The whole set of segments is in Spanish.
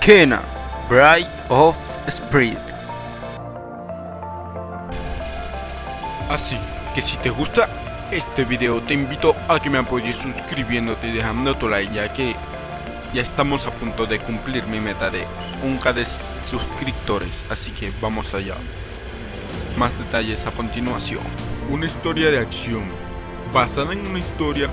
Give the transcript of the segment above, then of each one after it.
Kena, Bride of Spirit. Así que si te gusta este video te invito a que me apoyes suscribiéndote y dejando tu like ya que ya estamos a punto de cumplir mi meta de 1k de suscriptores, así que vamos allá. Más detalles a continuación. Una historia de acción basada en una historia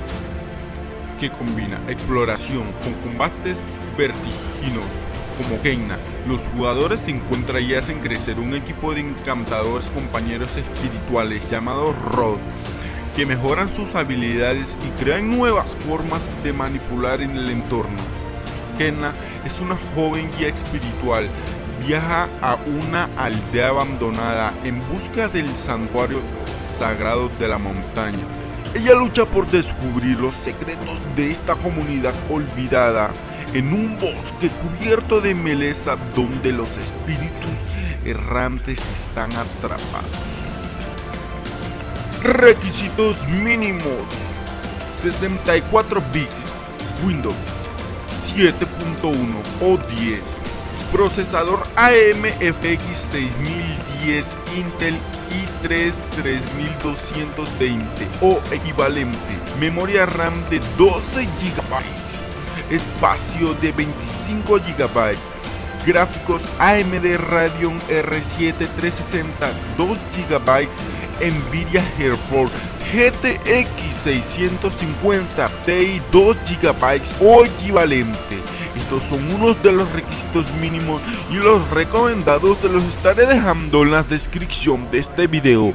que combina exploración con combates vertiginosos como Keina. Los jugadores se encuentran y hacen crecer un equipo de encantadores compañeros espirituales llamados Rod que mejoran sus habilidades y crean nuevas formas de manipular en el entorno. Kenna es una joven guía espiritual, viaja a una aldea abandonada en busca del santuario sagrado de la montaña. Ella lucha por descubrir los secretos de esta comunidad olvidada en un bosque cubierto de meleza donde los espíritus errantes están atrapados. Requisitos mínimos. 64 bits. Windows 7.1 o 10 Procesador AMFX 6010 Intel i3 3220 o equivalente. Memoria RAM de 12 GB Espacio de 25 GB Gráficos AMD Radeon R7 360 2 GB Nvidia GeForce GTX 650 Ti 2 GB o equivalente. Estos son unos de los requisitos mínimos y los recomendados te los estaré dejando en la descripción de este video.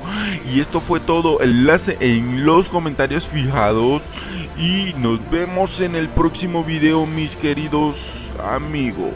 Y esto fue todo, enlace en los comentarios fijados y nos vemos en el próximo video mis queridos amigos.